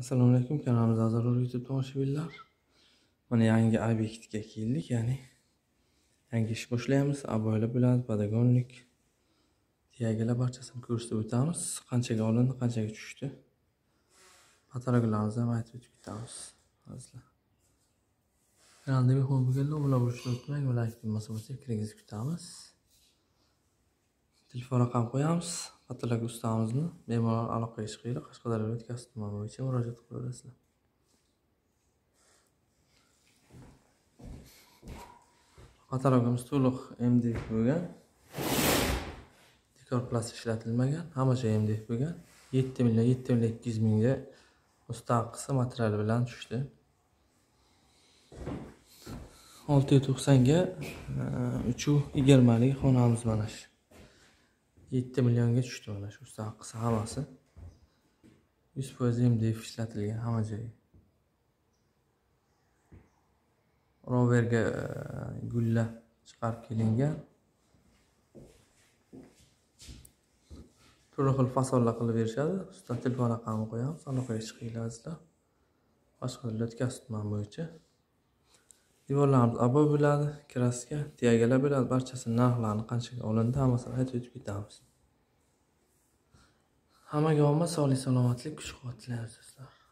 assalomu alaykum kanalimizga a'zo youtube tomoshabinlar mana yangi obyektga keldik ya'ni yangi ish boshlaymiz aboylar bo'ladi podogonlik tuyagilar barchasini ko'rsatib o'tamiz qanchaga olindi qanchaga tushdi patologlarimizni ham aytib o'tib ketamiz azizlar kanalda mehmon bo'lganlar obuna bo'lishni unutmang va layk bo'lmasa bo'lsa kirgizib kutamiz telefon raqam qo'yamiz Atalak ustamizni bemalol aloqaga chiqinglar qashqadaryo viloyati kasb tumani bo'yicha murojaat qilaverasizlar. Patologimiz to'liq mdf bo'lgan. Dekor plast ishlatilmagan. Hamma joy mdf bo'lgan. Yetti million yetti million ikki yuz mingga mustaqisi material bilan tushdi. Olti yuz to'qsonga e, uch yigirmalik xonamiz mana shu. Yetti millionga tushdi mana shu ustaqisi hammasi. Yuz foiz mdf ishlatilgan hamma joyi. Roverga e, gulla chiqarib kelingan. Turli xil fasonlar qilib berishadi. Ustidan telefon raqamini qo'yamiz. Aloqaga chiqinglar azizlar. Boshqa viloyati kasb bo'yicha devorlarimiz aboy bo'ladi kraska tiyagalar bo'ladi barchasini narxlarini qanchaga olindi hammasini aytib o'tib ketamiz. Hammaga omad sog'lik salomatlik kuch quvvat tilaymiz do'stlar